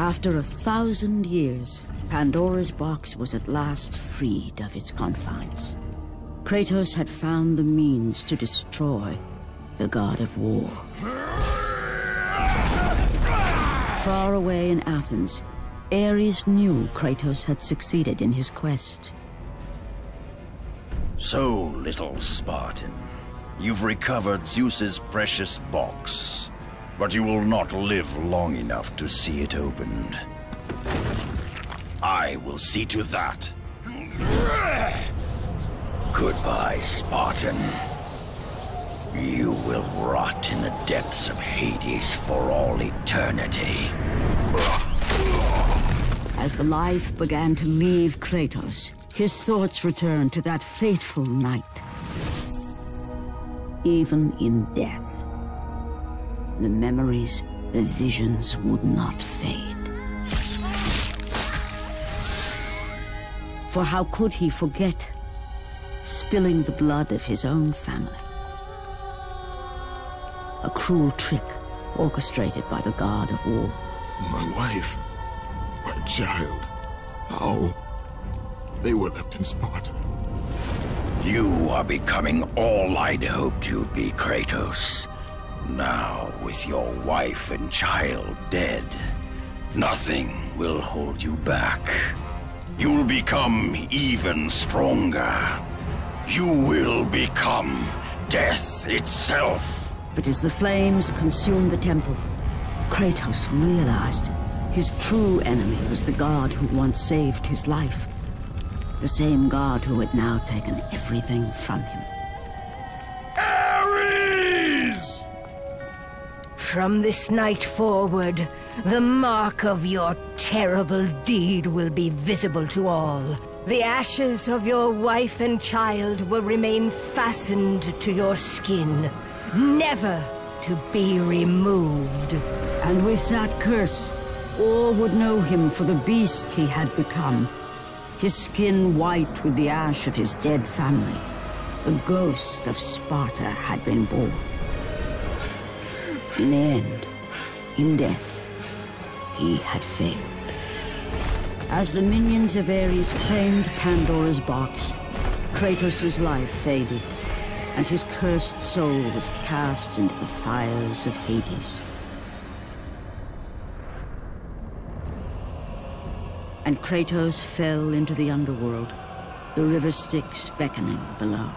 After a thousand years, Pandora's box was at last freed of its confines. Kratos had found the means to destroy the god of war. Far away in Athens, Ares knew Kratos had succeeded in his quest. So, little Spartan, you've recovered Zeus's precious box, but you will not live long enough to see it opened. I will see to that. Goodbye, Spartan. You will rot in the depths of Hades for all eternity. As the life began to leave Kratos, his thoughts returned to that fateful night. Even in death, the memories, the visions would not fade. For how could he forget spilling the blood of his own family? A cruel trick orchestrated by the god of war. My wife, my child, how? They were left in Sparta. You are becoming all I'd hoped you'd be, Kratos. Now, with your wife and child dead, nothing will hold you back. You'll become even stronger. You will become death itself. But as the flames consumed the temple, Kratos realized his true enemy was the god who once saved his life. The same god who had now taken everything from him. From this night forward, the mark of your terrible deed will be visible to all. The ashes of your wife and child will remain fastened to your skin, never to be removed. And with that curse, all would know him for the beast he had become. His skin white with the ash of his dead family. The ghost of Sparta had been born. In the end, in death, he had failed. As the minions of Ares claimed Pandora's box, Kratos' life faded, and his cursed soul was cast into the fires of Hades. And Kratos fell into the underworld, the river Styx beckoning below,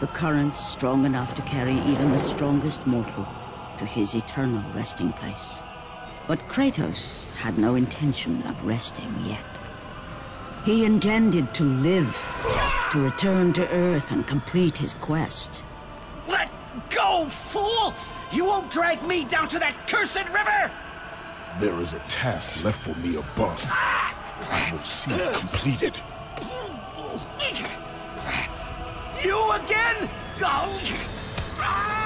the currents strong enough to carry even the strongest mortal to his eternal resting place. But Kratos had no intention of resting yet. He intended to live, to return to Earth and complete his quest. Let go, fool! You won't drag me down to that cursed river! There is a task left for me above. I will see it completed. You again? Oh.